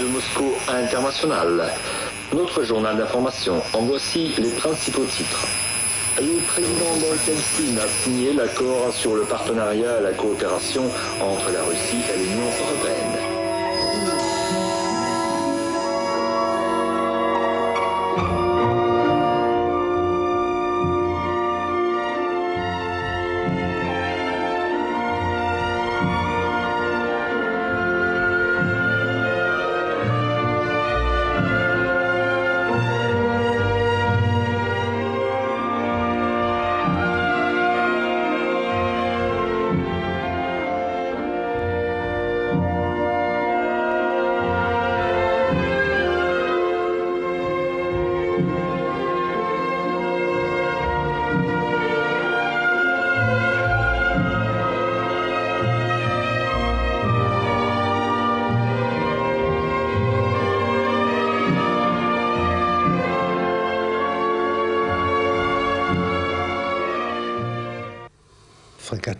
de Moscou International. Notre journal d'information. En voici les principaux titres. Le président Bolkestein a signé l'accord sur le partenariat et la coopération entre la Russie et l'Union européenne.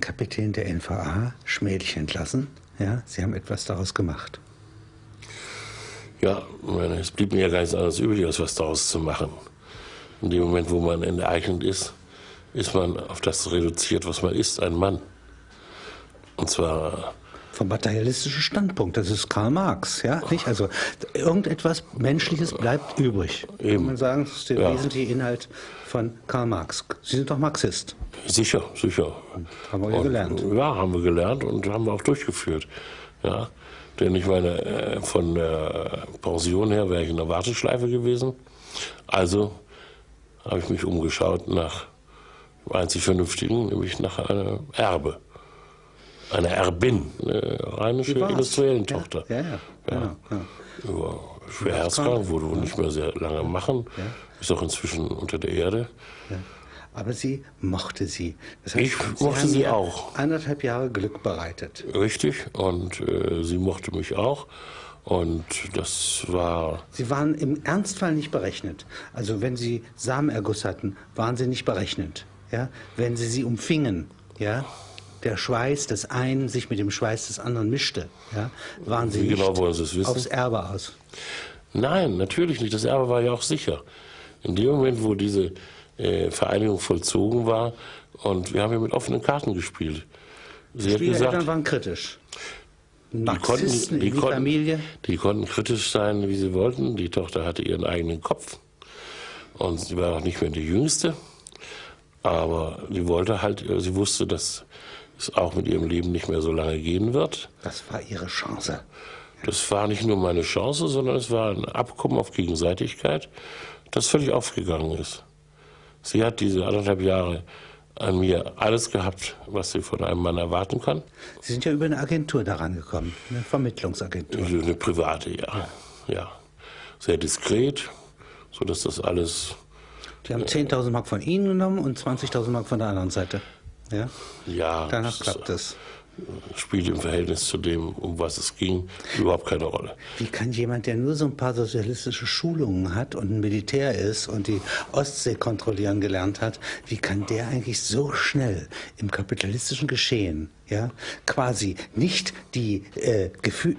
Fregattenkapitän der NVA, schmählich entlassen. Ja, Sie haben etwas daraus gemacht. Ja, es blieb mir ja gar nichts anderes übrig, als was daraus zu machen. In dem Moment, wo man enteignet ist, ist man auf das reduziert, was man ist, ein Mann. Und zwar vom materialistischen Standpunkt. Das ist Karl Marx, ja, nicht? Also irgendetwas Menschliches bleibt übrig. Eben. Kann man sagen, das ist der ja. wesentliche Inhalt von Karl Marx. Sie sind doch Marxist. Sicher, sicher. Haben wir ja gelernt. Ja, haben wir gelernt und haben wir auch durchgeführt. Ja, denn ich meine, äh, von der Pension her wäre ich in der Warteschleife gewesen. Also habe ich mich umgeschaut nach dem einzig Vernünftigen, nämlich nach einem Erbe eine Erbin, eine rheinische Industriellentochter. Ja, ja, ja. ja. Genau, ja. Schwer herzkrank, wurde wohl nicht mehr sehr lange machen. Ist auch inzwischen unter der Erde. Aber sie mochte sie. Das heißt, ich mochte sie, sie auch. Anderthalb Jahre Glück bereitet. Richtig, und äh, sie mochte mich auch. Und das war. Sie waren im Ernstfall nicht berechnet. Also wenn Sie Samenerguss hatten, waren Sie nicht berechnet. Ja? Wenn Sie sie umfingen, ja, der Schweiß des einen sich mit dem Schweiß des anderen mischte, ja, waren sie Wie genau wollen Sie es wissen? aufs Erbe aus. Nein, natürlich nicht. Das Erbe war ja auch sicher. In dem Moment, wo diese äh, Vereinigung vollzogen war, und wir haben ja mit offenen Karten gespielt. Sie die Eltern waren kritisch. Die konnten, die, konnten, die konnten kritisch sein, wie sie wollten. Die Tochter hatte ihren eigenen Kopf. Und sie war auch nicht mehr die Jüngste. Aber sie wollte halt, sie wusste, dass es auch mit ihrem Leben nicht mehr so lange gehen wird. Das war ihre Chance. Das war nicht nur meine Chance, sondern es war ein Abkommen auf Gegenseitigkeit, das völlig aufgegangen ist. Sie hat diese anderthalb Jahre an mir alles gehabt, was sie von einem Mann erwarten kann. Sie sind ja über eine Agentur daran gekommen, eine Vermittlungsagentur. Eine private, ja. ja. Sehr diskret, sodass das alles. Die haben 10.000 Mark von Ihnen genommen und 20.000 Mark von der anderen Seite. Ja, ja danach klappt es. Spielt im Verhältnis zu dem, um was es ging, überhaupt keine Rolle. Wie kann jemand, der nur so ein paar sozialistische Schulungen hat und ein Militär ist und die Ostsee kontrollieren gelernt hat, wie kann der eigentlich so schnell im kapitalistischen Geschehen ja, quasi nicht die, äh,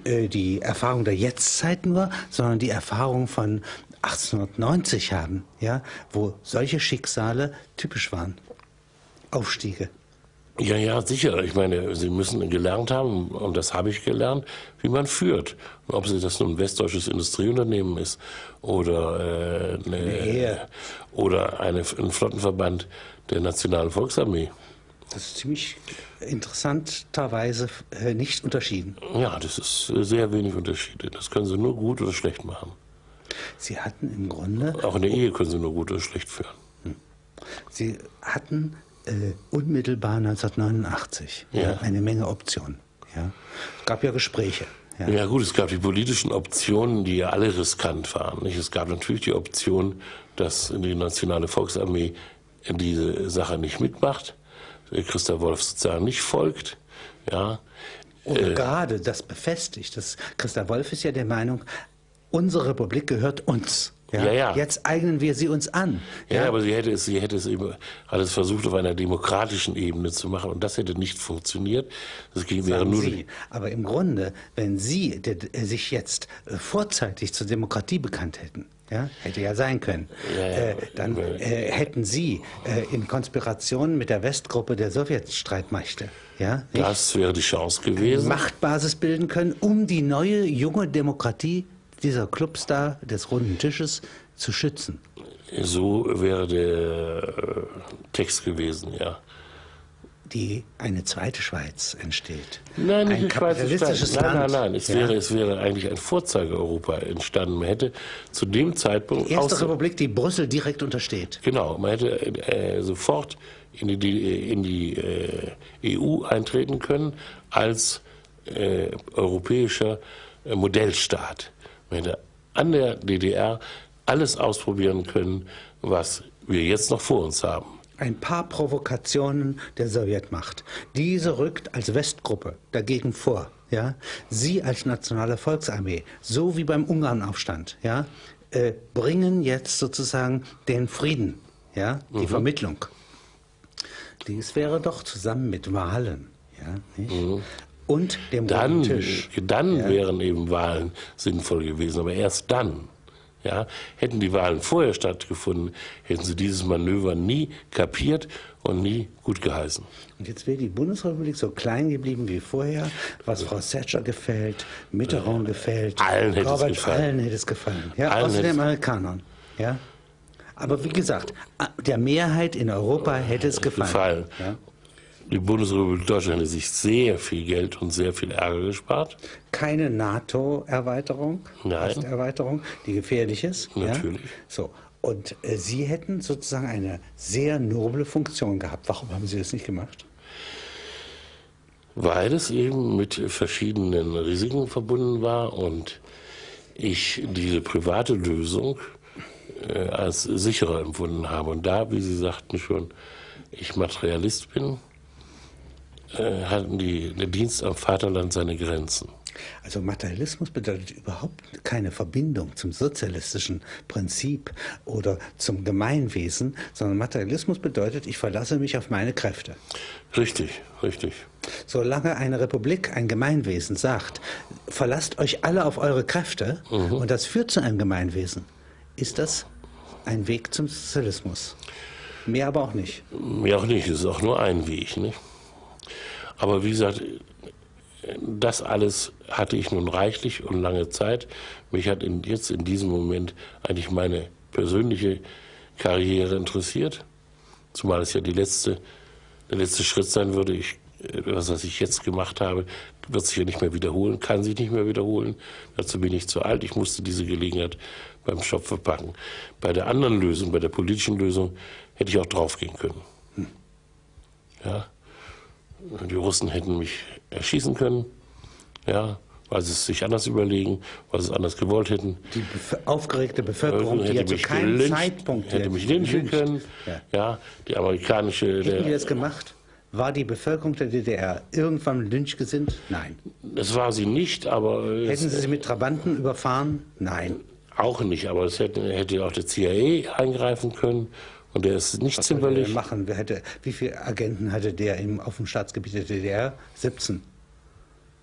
äh, die Erfahrung der Jetztzeit nur, sondern die Erfahrung von 1890 haben, ja, wo solche Schicksale typisch waren. Aufstiege. Ja, ja, sicher. Ich meine, Sie müssen gelernt haben, und das habe ich gelernt, wie man führt. Und ob Sie das nun ein westdeutsches Industrieunternehmen ist oder, äh, eine, oder eine, ein Flottenverband der Nationalen Volksarmee. Das ist ziemlich interessanterweise äh, nicht unterschieden. Ja, das ist sehr wenig Unterschiede. Das können Sie nur gut oder schlecht machen. Sie hatten im Grunde. Auch in der Ehe können Sie nur gut oder schlecht führen. Hm. Sie hatten äh, unmittelbar 1989 ja. Eine Menge Optionen. Ja. Es gab ja Gespräche. Ja. ja. gut, es gab die politischen Optionen, die ja alle riskant waren. Nicht? Es gab natürlich die Option, dass die Nationale Volksarmee diese Sache nicht mitmacht, Christa Wolf sozusagen nicht folgt. Ja. Und äh, gerade das befestigt. Das, Christa Wolf ist ja der Meinung, unsere Republik gehört uns. Ja? Ja, ja. Jetzt eignen wir sie uns an. Ja, aber sie hätte es, sie hätte es eben alles versucht, auf einer demokratischen Ebene zu machen und das hätte nicht funktioniert. Das ging, wäre nur Sie. Aber im Grunde, wenn Sie de- sich jetzt äh, vorzeitig zur Demokratie bekannt hätten, ja, hätte ja sein können, Ja, ja. Äh, dann äh, hätten Sie äh, in Konspiration mit der Westgruppe der Sowjetstreitmächte ja, das wäre die Chance gewesen. Machtbasis bilden können, um die neue junge Demokratie dieser Clubstar des runden Tisches zu schützen. So wäre der äh, Text gewesen, ja. Die eine zweite Schweiz entsteht. Nein, nicht ein die Schweiz. kapitalistisches Nein, nein, Land. nein. Es, Ja. wäre, es wäre eigentlich ein Vorzeige-Europa entstanden. Man hätte zu dem Zeitpunkt Die erste Republik, die Brüssel direkt untersteht. Genau, man hätte äh, sofort in die, die, in die äh, EU eintreten können als äh, europäischer äh, Modellstaat. Man hätte an der DDR alles ausprobieren können, was wir jetzt noch vor uns haben. Ein paar Provokationen der Sowjetmacht. Diese rückt als Westgruppe dagegen vor. Ja? Sie als nationale Volksarmee, so wie beim Ungarnaufstand, ja, äh, bringen jetzt sozusagen den Frieden, ja, die Vermittlung. Dies wäre doch zusammen mit Wahlen ja, nicht? Und dem Dann, Tisch. dann wären eben Wahlen sinnvoll gewesen, aber erst dann. Ja, hätten die Wahlen vorher stattgefunden, hätten sie dieses Manöver nie kapiert und nie gut geheißen. Und jetzt wäre die Bundesrepublik so klein geblieben wie vorher, was Frau Thatcher gefällt, Mitterrand gefällt, Allen hätte es Gorbatschow, gefallen. allen hätte es gefallen. Ja, Allen außer den es- Amerikanern. Ja? Aber wie gesagt, der Mehrheit in Europa hätte es gefallen. gefallen. Ja? Die Bundesrepublik Deutschland hätte sich sehr viel Geld und sehr viel Ärger gespart. Keine NATO-Erweiterung. Erweiterung, die gefährlich ist. Natürlich. Ja? So. Und äh, Sie hätten sozusagen eine sehr noble Funktion gehabt. Warum haben Sie das nicht gemacht? Weil es eben mit verschiedenen Risiken verbunden war und ich diese private Lösung äh, als sicherer empfunden habe. Und da, wie Sie sagten schon, ich Materialist bin, äh, hatten die, der Dienst am Vaterland seine Grenzen. Also Materialismus bedeutet überhaupt keine Verbindung zum sozialistischen Prinzip oder zum Gemeinwesen, sondern Materialismus bedeutet, ich verlasse mich auf meine Kräfte. Richtig, richtig. Solange eine Republik, ein Gemeinwesen sagt, verlasst euch alle auf eure Kräfte und das führt zu einem Gemeinwesen, ist das ein Weg zum Sozialismus. Mehr aber auch nicht. Mir auch nicht, es ist auch nur ein Weg. Nicht? Aber wie gesagt, das alles hatte ich nun reichlich und lange Zeit. Mich hat in, jetzt in diesem Moment eigentlich meine persönliche Karriere interessiert. Zumal es ja die letzte, der letzte Schritt sein würde. Ich, was, was ich jetzt gemacht habe, wird sich ja nicht mehr wiederholen, kann sich nicht mehr wiederholen. Dazu bin ich zu alt. Ich musste diese Gelegenheit beim Schopf verpacken. Bei der anderen Lösung, bei der politischen Lösung, hätte ich auch draufgehen können. Ja. Die Russen hätten mich erschießen können, ja, weil sie es sich anders überlegen, weil sie es anders gewollt hätten. Die aufgeregte Bevölkerung, die ja hätte zu mich keinem gelyncht, Zeitpunkt hätte die mich lynchen können. Ja. Ja, die amerikanische. Hätten die Der, das gemacht? War die Bevölkerung der DDR irgendwann lynchgesinnt? Nein. das war sie nicht, aber äh, Hätten sie sie mit Trabanten überfahren? Nein. auch nicht. Aber es hätte, hätte auch der CIA eingreifen können und der ist nicht Was zimperlich. denn machen? Wer hätte, wie viele Agenten hatte der im, auf dem Staatsgebiet der DDR? 17.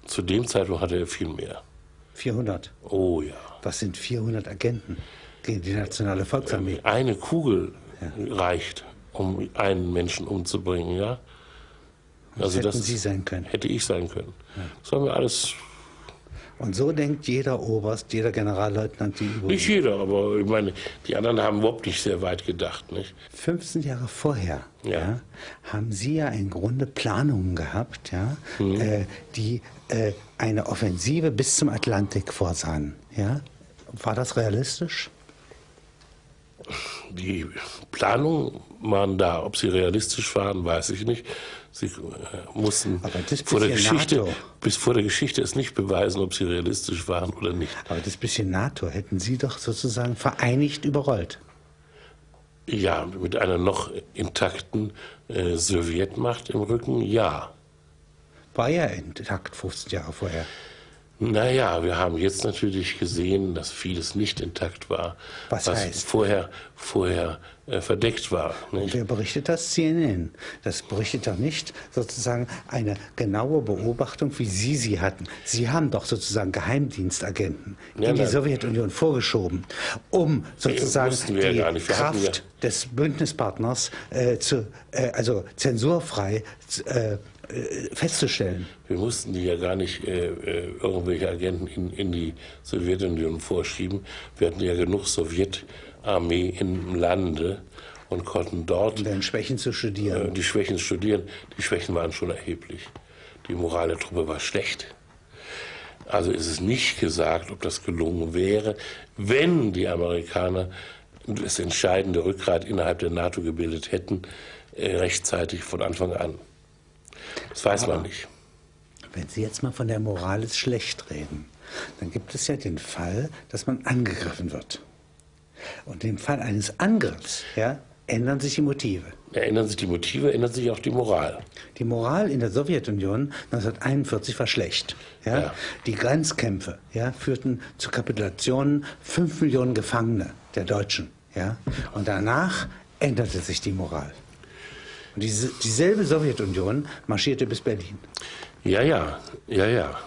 Zu dem Zeitpunkt hatte er viel mehr. 400. Oh ja. Was sind 400 Agenten gegen die Nationale Volksarmee? Eine Kugel reicht, um einen Menschen umzubringen, ja. Also hätten Sie sein können. Hätte ich sein können. Das haben wir alles, Und so denkt jeder Oberst, jeder Generalleutnant die Übung. nicht jeder, aber ich meine, die anderen haben überhaupt nicht sehr weit gedacht, nicht? 15 Jahre vorher ja. Ja. haben Sie ja im Grunde Planungen gehabt, ja, Mhm. äh, die äh, eine Offensive bis zum Atlantik vorsahen. Ja? War das realistisch? Die Planungen waren da. Ob sie realistisch waren, weiß ich nicht. Sie äh, mussten vor der Geschichte, NATO. bis vor der Geschichte es nicht beweisen, ob sie realistisch waren oder nicht. Aber das bisschen NATO hätten Sie doch sozusagen vereinigt überrollt. Ja, mit einer noch intakten äh, Sowjetmacht im Rücken, ja. War ja intakt 15 Jahre vorher. Naja, wir haben jetzt natürlich gesehen, dass vieles nicht intakt war, was, was heißt? vorher, vorher äh, verdeckt war. Nicht? Wer berichtet das? CNN. Das berichtet doch nicht sozusagen eine genaue Beobachtung, wie Sie sie hatten. Sie haben doch sozusagen Geheimdienstagenten ja, in die Sowjetunion vorgeschoben, um sozusagen die ja Kraft des Bündnispartners äh, zu, äh, also zensurfrei äh, äh, festzustellen. Wir mussten die ja gar nicht äh, äh, irgendwelche Agenten in, in, die Sowjetunion vorschieben. Wir hatten ja genug Sowjetarmee im Lande und konnten dort. Um den Schwächen zu studieren. Äh, die Schwächen studieren. Die Schwächen waren schon erheblich. Die Moral der Truppe war schlecht. Also ist es nicht gesagt, ob das gelungen wäre, wenn die Amerikaner das entscheidende Rückgrat innerhalb der NATO gebildet hätten, äh, rechtzeitig von Anfang an. Das weiß Aber man nicht. Wenn Sie jetzt mal von der Moral ist schlecht reden, dann gibt es ja den Fall, dass man angegriffen wird. Und im Fall eines Angriffs ja, ändern sich die Motive. Ja, ändern sich die Motive, ändert sich auch die Moral. Die Moral in der Sowjetunion 1941 war schlecht. Ja? ja. Die Grenzkämpfe ja, führten zu Kapitulationen fünf Millionen Gefangene der Deutschen. Ja? Und danach änderte sich die Moral. Und diese, dieselbe Sowjetunion marschierte bis Berlin. Ja, ja, ja, ja.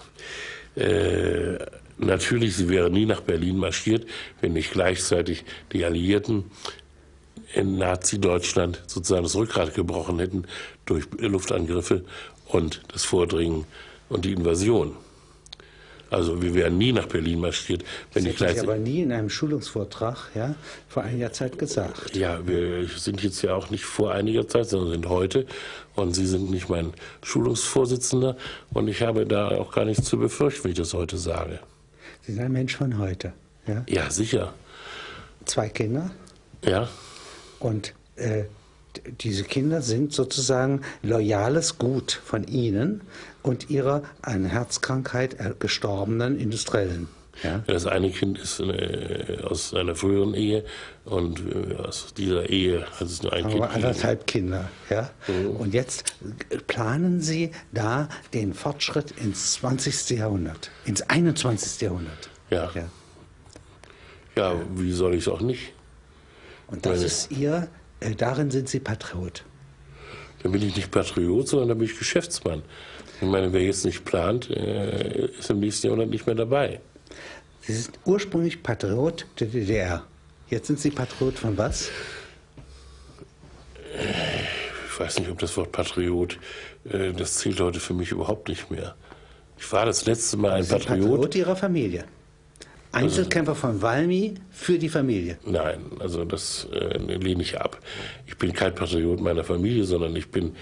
Äh, natürlich, sie wäre nie nach Berlin marschiert, wenn nicht gleichzeitig die Alliierten in Nazi-Deutschland sozusagen das Rückgrat gebrochen hätten durch Luftangriffe und das Vordringen und die Invasion. Also wir wären nie nach Berlin marschiert. Wenn das ich aber nie in einem Schulungsvortrag ja, vor einiger Zeit gesagt. Ja, wir sind jetzt ja auch nicht vor einiger Zeit, sondern sind heute. Und Sie sind nicht mein Schulungsvorsitzender. Und ich habe da auch gar nichts zu befürchten, wenn ich das heute sage. Sie sind ein Mensch von heute. Ja, ja sicher. Zwei Kinder. Ja. Und äh, diese Kinder sind sozusagen loyales Gut von Ihnen und Ihrer an Herzkrankheit gestorbenen Industriellen. Ja? Das eine Kind ist eine, aus einer früheren Ehe und äh, aus dieser Ehe hat es nur ein Aber Kind. anderthalb Kinder, ja. Mhm. Und jetzt planen Sie da den Fortschritt ins 20. Jahrhundert, ins 21. Jahrhundert. Ja. Ja, ja wie soll ich es auch nicht? Und das Meine, ist Ihr äh, darin sind Sie Patriot. Dann bin ich nicht Patriot, sondern dann bin ich Geschäftsmann. Ich meine, wer jetzt nicht plant, äh, ist im nächsten Jahrhundert nicht mehr dabei. Sie sind ursprünglich Patriot der DDR. Jetzt sind Sie Patriot von was? Ich weiß nicht, ob das Wort Patriot, äh, das zählt heute für mich überhaupt nicht mehr. Ich war das letzte Mal ein Sie Patriot. Patriot Ihrer Familie. Einzelkämpfer von Valmy für die Familie. Nein, also das äh, lehne ich ab. Ich bin kein Patriot meiner Familie, sondern ich bin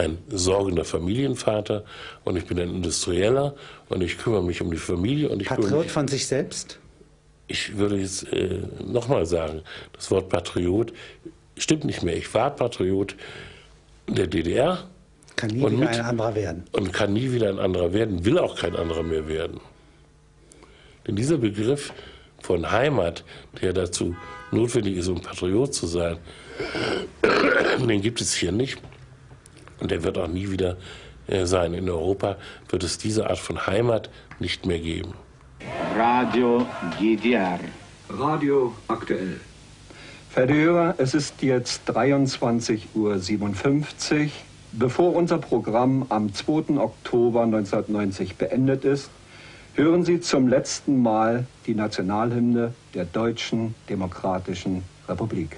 ein sorgender Familienvater und ich bin ein Industrieller und ich kümmere mich um die Familie. Und ich Patriot mich, von sich selbst? Ich würde jetzt äh, nochmal sagen, das Wort Patriot stimmt nicht mehr. Ich war Patriot der DDR. Kann nie wieder mit, ein anderer werden. Und kann nie wieder ein anderer werden, will auch kein anderer mehr werden. Denn dieser Begriff von Heimat, der dazu notwendig ist, um Patriot zu sein, den gibt es hier nicht. Und der wird auch nie wieder äh, sein. In Europa wird es diese Art von Heimat nicht mehr geben. Radio GDR. Radio aktuell. Verehrte Hörer, es ist jetzt 23.57 Uhr. Bevor unser Programm am 2. Oktober 1990 beendet ist, hören Sie zum letzten Mal die Nationalhymne der Deutschen Demokratischen Republik.